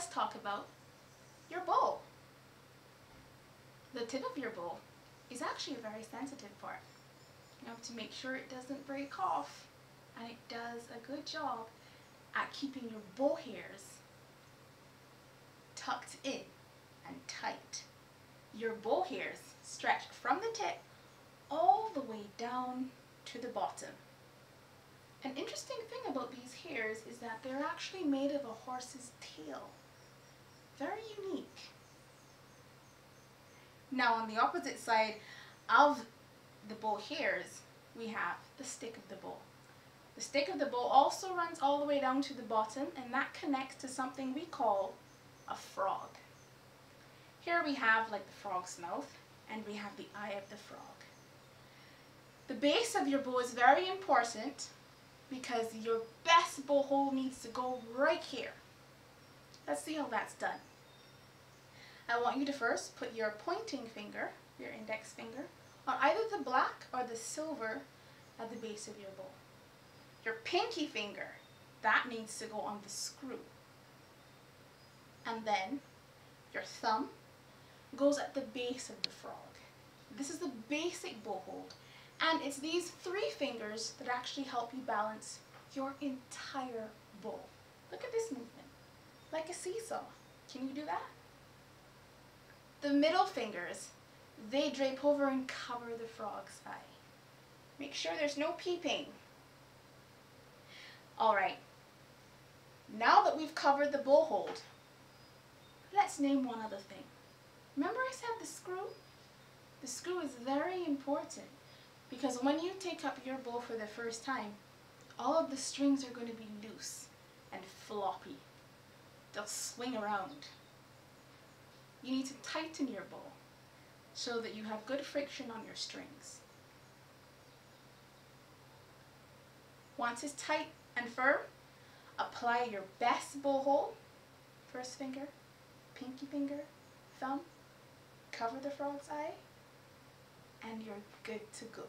let's talk about your bow. The tip of your bow is actually a very sensitive part. You have to make sure it doesn't break off and it does a good job at keeping your bow hairs tucked in and tight. Your bow hairs stretch from the tip all the way down to the bottom. An interesting thing about these hairs is that they're actually made of a horse's tail. Very unique. Now on the opposite side of the bow hairs, we have the stick of the bow. The stick of the bow also runs all the way down to the bottom and that connects to something we call a frog. Here we have like the frog's mouth and we have the eye of the frog. The base of your bow is very important because your best bow hold needs to go right here. Let's see how that's done. I want you to first put your pointing finger, your index finger, on either the black or the silver at the base of your bow. Your pinky finger, that needs to go on the screw. And then your thumb goes at the base of the frog. This is the basic bow hold. And it's these three fingers that actually help you balance your entire bow. Look at this movement, like a seesaw. Can you do that? The middle fingers, they drape over and cover the frog's eye. Make sure there's no peeping. All right, now that we've covered the bow hold, let's name one other thing. Remember I said the screw? The screw is very important because when you take up your bow for the first time, all of the strings are going to be loose and floppy. They'll swing around. You need to tighten your bow so that you have good friction on your strings. Once it's tight and firm, apply your best bow hold, first finger, pinky finger, thumb, cover the frog's eye, and you're good to go.